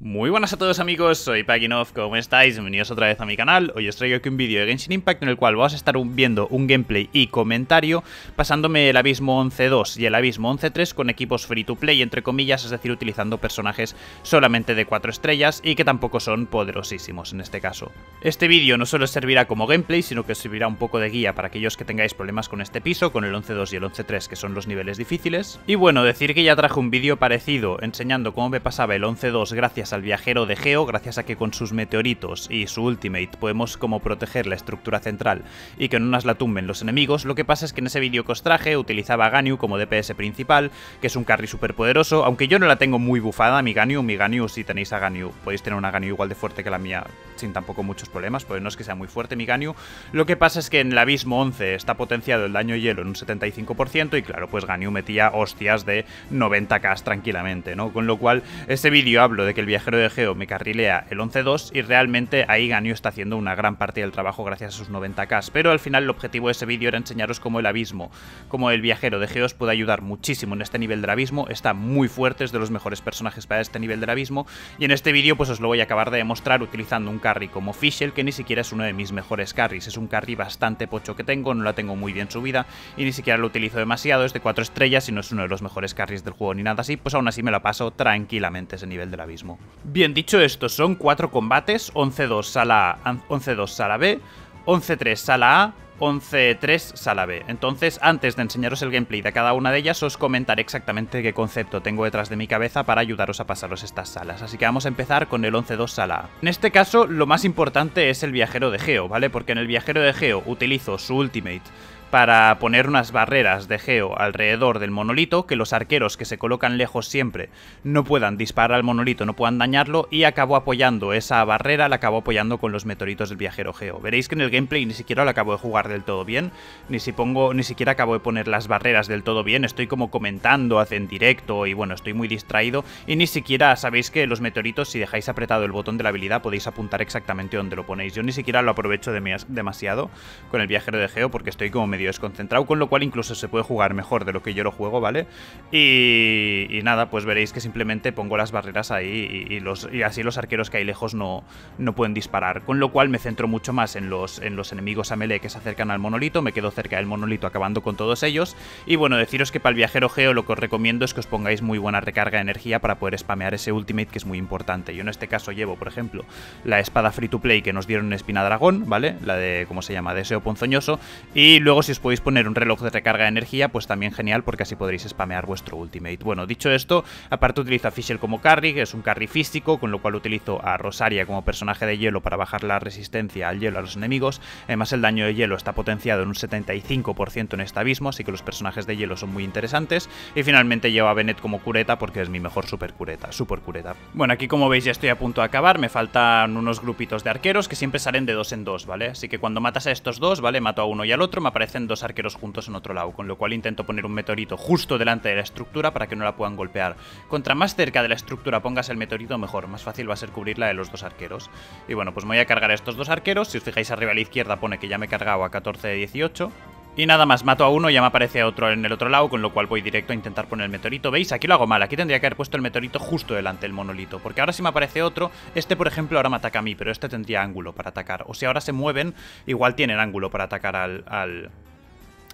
Muy buenas a todos amigos, soy Paginov, ¿cómo estáis? Bienvenidos otra vez a mi canal. Hoy os traigo aquí un vídeo de Genshin Impact en el cual vamos a estar viendo un gameplay y comentario pasándome el Abismo 11.2 y el Abismo 11.3 con equipos free to play, entre comillas, es decir, utilizando personajes solamente de 4 estrellas y que tampoco son poderosísimos en este caso. Este vídeo no solo servirá como gameplay, sino que servirá un poco de guía para aquellos que tengáis problemas con este piso, con el 11.2 y el 11.3 que son los niveles difíciles. Y bueno, decir que ya traje un vídeo parecido enseñando cómo me pasaba el 11.2 gracias al viajero de Geo, gracias a que con sus meteoritos y su ultimate podemos como proteger la estructura central y que no nos la tumben los enemigos, lo que pasa es que en ese vídeo que os traje utilizaba a Ganyu como DPS principal, que es un carry súper poderoso, aunque yo no la tengo muy bufada, mi Ganyu, mi Ganyu, si tenéis a Ganyu, podéis tener una Ganyu igual de fuerte que la mía, sin tampoco muchos problemas, pues no es que sea muy fuerte mi Ganyu, lo que pasa es que en el Abismo 11 está potenciado el daño hielo en un 75% y claro, pues Ganyu metía hostias de 90k tranquilamente, ¿no? Con lo cual, ese vídeo hablo de que el viaje de Geo me carrilea el 11-2 y realmente ahí Ganyu está haciendo una gran parte del trabajo gracias a sus 90k. Pero al final el objetivo de ese vídeo era enseñaros cómo el abismo, como el viajero de Geo os puede ayudar muchísimo en este nivel del abismo. Está muy fuerte, es de los mejores personajes para este nivel del abismo. Y en este vídeo pues os lo voy a acabar de demostrar utilizando un carry como Fischl, que ni siquiera es uno de mis mejores carries. Es un carry bastante pocho que tengo, no la tengo muy bien subida y ni siquiera lo utilizo demasiado. Es de 4 estrellas y no es uno de los mejores carries del juego ni nada así. Pues aún así me lo paso tranquilamente ese nivel del abismo. Bien, dicho esto, son cuatro combates, 11-2 sala A, 11-2 sala B, 11-3 sala A, 11-3 sala B. Entonces, antes de enseñaros el gameplay de cada una de ellas, os comentaré exactamente qué concepto tengo detrás de mi cabeza para ayudaros a pasaros estas salas. Así que vamos a empezar con el 11-2 sala A. En este caso, lo más importante es el viajero de Geo, ¿vale? Porque en el viajero de Geo utilizo su ultimate para poner unas barreras de geo alrededor del monolito, que los arqueros que se colocan lejos siempre no puedan disparar al monolito, no puedan dañarlo, y acabo apoyando esa barrera, la acabo apoyando con los meteoritos del viajero geo. Veréis que en el gameplay ni siquiera lo acabo de jugar del todo bien, ni si pongo, ni siquiera acabo de poner las barreras del todo bien, estoy como comentando, en directo, y bueno, estoy muy distraído, y ni siquiera sabéis que los meteoritos, si dejáis apretado el botón de la habilidad, podéis apuntar exactamente donde lo ponéis. Yo ni siquiera lo aprovecho demasiado con el viajero de geo, porque estoy como medio desconcentrado, con lo cual incluso se puede jugar mejor de lo que yo lo juego, ¿vale? Y, nada, pues veréis que simplemente pongo las barreras ahí y, así los arqueros que hay lejos no, no pueden disparar, con lo cual me centro mucho más en los, en los enemigos a melee que se acercan al monolito, me quedo cerca del monolito acabando con todos ellos, y bueno, deciros que para el viajero geo lo que os recomiendo es que os pongáis muy buena recarga de energía para poder spamear ese ultimate que es muy importante. Yo en este caso llevo, por ejemplo, la espada free to play que nos dieron en Espina Dragón, ¿vale? La de, ¿cómo se llama? Deseo Ponzoñoso, y luego si os podéis poner un reloj de recarga de energía, pues también genial porque así podréis spamear vuestro ultimate. Bueno, dicho esto, aparte utilizo a Fischl como carry, que es un carry físico, con lo cual utilizo a Rosaria como personaje de hielo para bajar la resistencia al hielo a los enemigos. Además el daño de hielo está potenciado en un 75% en este abismo, así que los personajes de hielo son muy interesantes. Y finalmente llevo a Bennett como cureta porque es mi mejor super cureta, super cureta. Bueno, aquí como veis ya estoy a punto de acabar, me faltan unos grupitos de arqueros que siempre salen de dos en dos, ¿vale? Así que cuando matas a estos dos, ¿vale? Mato a uno y al otro, me aparecen dos arqueros juntos en otro lado, con lo cual intento poner un meteorito justo delante de la estructura para que no la puedan golpear. Contra más cerca de la estructura pongas el meteorito, mejor, más fácil va a ser cubrirla de los dos arqueros. Y bueno, pues me voy a cargar estos dos arqueros, si os fijáis arriba a la izquierda pone que ya me he cargado a 14 de 18. Y nada más, mato a uno y ya me aparece otro en el otro lado, con lo cual voy directo a intentar poner el meteorito. ¿Veis? Aquí lo hago mal, aquí tendría que haber puesto el meteorito justo delante del monolito, porque ahora si me aparece otro, este por ejemplo ahora me ataca a mí, pero este tendría ángulo para atacar. O si ahora se mueven, igual tienen ángulo para atacar al, al,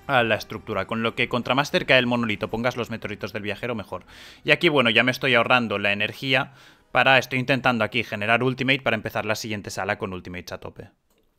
a la estructura, con lo que contra más cerca del monolito pongas los meteoritos del viajero, mejor. Y aquí, bueno, ya me estoy ahorrando la energía para... Estoy intentando aquí generar ultimate para empezar la siguiente sala con ultimates a tope.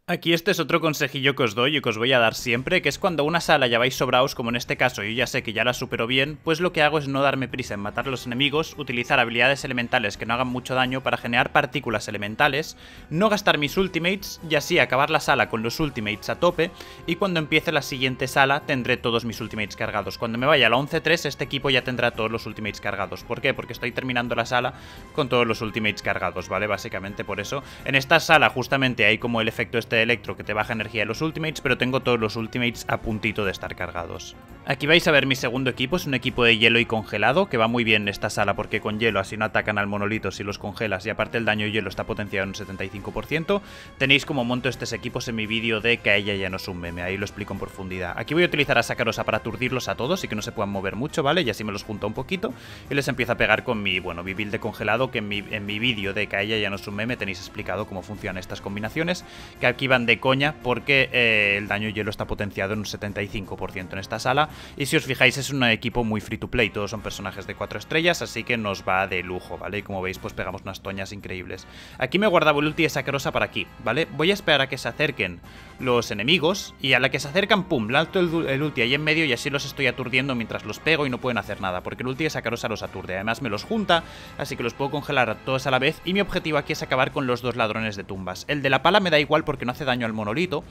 Aquí este es otro consejillo que os doy y que os voy a dar siempre, que es cuando una sala ya vais sobraos, como en este caso yo ya sé que ya la supero bien, pues lo que hago es no darme prisa en matar los enemigos, utilizar habilidades elementales que no hagan mucho daño para generar partículas elementales, no gastar mis ultimates y así acabar la sala con los ultimates a tope y cuando empiece la siguiente sala tendré todos mis ultimates cargados. Cuando me vaya a la 11-3 este equipo ya tendrá todos los ultimates cargados. ¿Por qué? Porque estoy terminando la sala con todos los ultimates cargados, ¿vale? Básicamente por eso. En esta sala justamente hay como el efecto este Electro que te baja energía de los ultimates, pero tengo todos los ultimates a puntito de estar cargados. Aquí vais a ver mi segundo equipo, es un equipo de hielo y congelado, que va muy bien en esta sala porque con hielo así no atacan al monolito si los congelas y aparte el daño hielo está potenciado en un 75%. Tenéis como monto estos equipos en mi vídeo de que ella ya no es un meme, ahí lo explico en profundidad. Aquí voy a utilizar a Sakarosa para aturdirlos a todos y que no se puedan mover mucho, ¿vale? Y así me los junto un poquito y les empiezo a pegar con mi, bueno, mi build de congelado, que en mi, en mi vídeo de que ella ya no es un meme tenéis explicado cómo funcionan estas combinaciones, que aquí van de coña porque eh, el daño hielo está potenciado en un 75% en esta sala y si os fijáis es un equipo muy free to play, todos son personajes de 4 estrellas, así que nos va de lujo, ¿vale? Y como veis pues pegamos unas toñas increíbles. Aquí me he guardado el ulti de Sakarosa para aquí, ¿vale? Voy a esperar a que se acerquen los enemigos y a la que se acercan, pum, lanzo el, el, ulti ahí en medio y así los estoy aturdiendo mientras los pego y no pueden hacer nada, porque el ulti de Sakarosa los aturde. Además me los junta, así que los puedo congelar a todos a la vez y mi objetivo aquí es acabar con los dos ladrones de tumbas. El de la pala me da igual porque no hace daño al monolito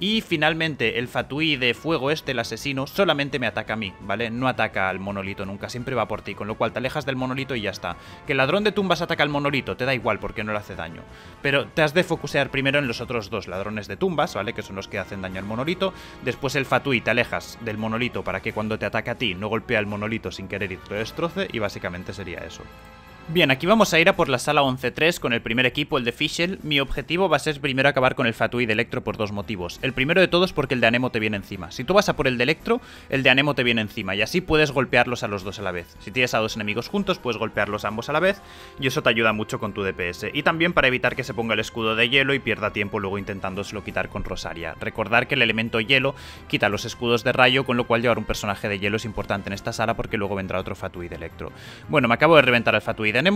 y finalmente el Fatui de fuego este, el asesino, solamente me ataca a mí, ¿vale? No ataca al monolito nunca, siempre va por ti, con lo cual te alejas del monolito y ya está. Que el ladrón de tumbas ataca al monolito, te da igual porque no le hace daño. Pero te has de focusear primero en los otros dos ladrones de tumbas, ¿vale? Que son los que hacen daño al monolito. Después el Fatui te alejas del monolito para que cuando te ataque a ti no golpea el monolito sin querer y te lo destroce y básicamente sería eso. Bien, aquí vamos a ir a por la sala 11-3 con el primer equipo, el de Fischl. Mi objetivo va a ser primero acabar con el Fatui de Electro por dos motivos. El primero de todos porque el de Anemo te viene encima. Si tú vas a por el de Electro, el de Anemo te viene encima y así puedes golpearlos a los dos a la vez. Si tienes a dos enemigos juntos, puedes golpearlos ambos a la vez y eso te ayuda mucho con tu DPS. Y también para evitar que se ponga el escudo de hielo y pierda tiempo luego intentándoselo quitar con Rosaria. Recordar que el elemento hielo quita los escudos de rayo, con lo cual llevar un personaje de hielo es importante en esta sala porque luego vendrá otro Fatui de Electro. Bueno, me acabo de reventar el Fatui de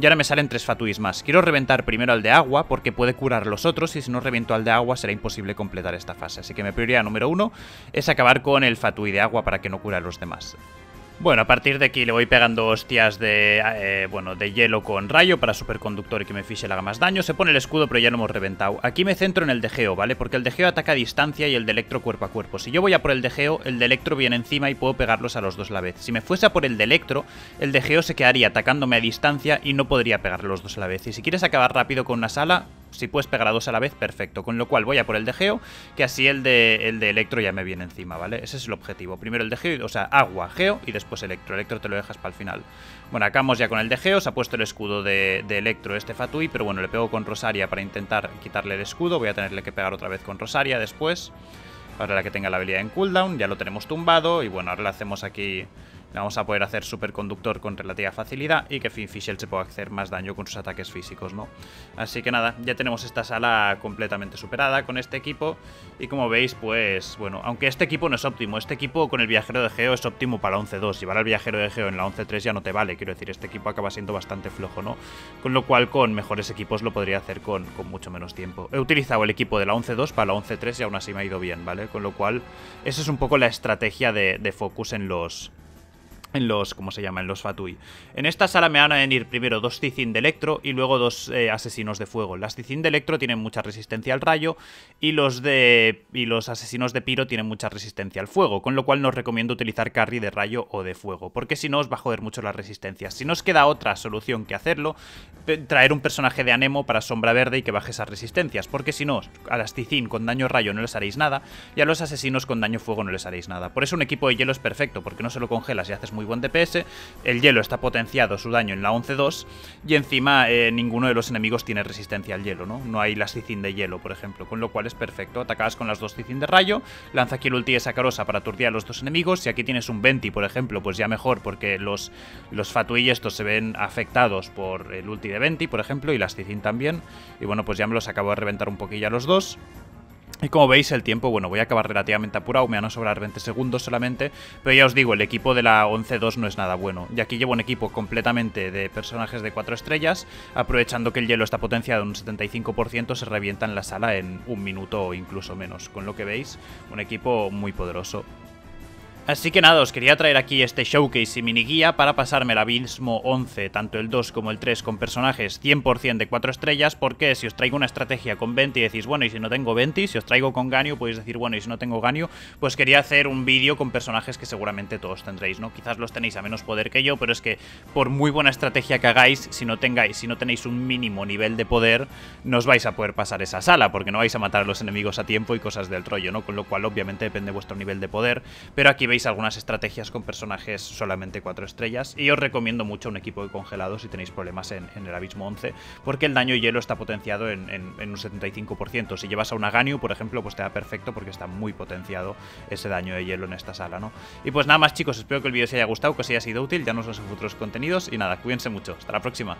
y ahora me salen tres Fatuis más. Quiero reventar primero al de agua porque puede curar los otros y si no reviento al de agua será imposible completar esta fase. Así que mi prioridad número uno es acabar con el Fatui de agua para que no cure a los demás. Bueno, a partir de aquí le voy pegando hostias de, eh, bueno, de hielo con rayo para superconductor y que me fiche le haga más daño. Se pone el escudo, pero ya lo hemos reventado. Aquí me centro en el de Geo, ¿vale? Porque el de Geo ataca a distancia y el de Electro cuerpo a cuerpo. Si yo voy a por el de Geo, el de Electro viene encima y puedo pegarlos a los dos a la vez. Si me fuese a por el de Electro, el de Geo se quedaría atacándome a distancia y no podría pegar los dos a la vez. Y si quieres acabar rápido con una sala, si puedes pegar a dos a la vez, perfecto. Con lo cual voy a por el de Geo, que así el de, el de Electro ya me viene encima, ¿vale? Ese es el objetivo. Primero el de Geo, o sea, agua, Geo y después Electro. Electro te lo dejas para el final. Bueno, acabamos ya con el de Geo, se ha puesto el escudo de, de Electro este Fatui, pero bueno, le pego con Rosaria para intentar quitarle el escudo. Voy a tenerle que pegar otra vez con Rosaria después. Para la que tenga la habilidad en cooldown, ya lo tenemos tumbado y bueno, ahora le hacemos aquí le vamos a poder hacer superconductor con relativa facilidad y que Fischl se pueda hacer más daño con sus ataques físicos, ¿no? Así que nada, ya tenemos esta sala completamente superada con este equipo y como veis, pues, bueno, aunque este equipo no es óptimo, este equipo con el viajero de Geo es óptimo para la 11-2, llevar al viajero de Geo en la 11-3 ya no te vale, quiero decir, este equipo acaba siendo bastante flojo, ¿no? Con lo cual con mejores equipos lo podría hacer con, con mucho menos tiempo. He utilizado el equipo de la 11-2 para la 11-3 y aún así me ha ido bien, ¿vale? Con lo cual, esa es un poco la estrategia de, de Focus en los en los, ¿cómo se llama? En los Fatui. En esta sala me van a venir primero dos Cicin de Electro y luego dos eh, asesinos de fuego. Las Cicin de Electro tienen mucha resistencia al rayo y los de y los asesinos de Piro tienen mucha resistencia al fuego, con lo cual no os recomiendo utilizar carry de rayo o de fuego, porque si no os va a joder mucho las resistencias. Si no os queda otra solución que hacerlo, traer un personaje de Anemo para sombra verde y que baje esas resistencias, porque si no, a las Cicin con daño rayo no les haréis nada y a los asesinos con daño fuego no les haréis nada. Por eso un equipo de hielo es perfecto, porque no se lo congelas y haces muy buen DPS, el hielo está potenciado su daño en la 11-2 y encima eh, ninguno de los enemigos tiene resistencia al hielo, ¿no? No hay la Cicin de hielo, por ejemplo, con lo cual es perfecto. Atacabas con las dos Cicin de rayo, lanza aquí el ulti de Sakarosa para aturdir a los dos enemigos. Si aquí tienes un 20, por ejemplo, pues ya mejor porque los, los Fatui estos se ven afectados por el ulti de 20, por ejemplo, y las Cicin también. Y bueno, pues ya me los acabo de reventar un poquillo a los dos. Y como veis el tiempo, bueno, voy a acabar relativamente apurado, me van a sobrar 20 segundos solamente, pero ya os digo, el equipo de la 11-2 no es nada bueno. Y aquí llevo un equipo completamente de personajes de 4 estrellas, aprovechando que el hielo está potenciado en un 75%, se revienta en la sala en un minuto o incluso menos. Con lo que veis, un equipo muy poderoso. Así que nada, os quería traer aquí este showcase y mini guía para pasarme el Abismo 11, tanto el 2 como el 3 con personajes 100% de 4 estrellas, porque si os traigo una estrategia con 20 y decís, bueno, y si no tengo 20, si os traigo con Ganio, podéis decir, bueno, y si no tengo Ganio, pues quería hacer un vídeo con personajes que seguramente todos tendréis, ¿no? Quizás los tenéis a menos poder que yo, pero es que por muy buena estrategia que hagáis, si no tengáis, si no tenéis un mínimo nivel de poder, no os vais a poder pasar esa sala, porque no vais a matar a los enemigos a tiempo y cosas del rollo, ¿no? Con lo cual, obviamente, depende de vuestro nivel de poder, pero aquí veis algunas estrategias con personajes solamente 4 estrellas. Y os recomiendo mucho un equipo de congelado si tenéis problemas en, el Abismo 11, porque el daño hielo está potenciado en, un 75%. Si llevas a una Ganyu, por ejemplo, pues te da perfecto porque está muy potenciado ese daño de hielo en esta sala, ¿no? Y pues nada más chicos, espero que el vídeo os haya gustado, que os haya sido útil, ya nos vemos en futuros contenidos y nada, cuídense mucho, hasta la próxima.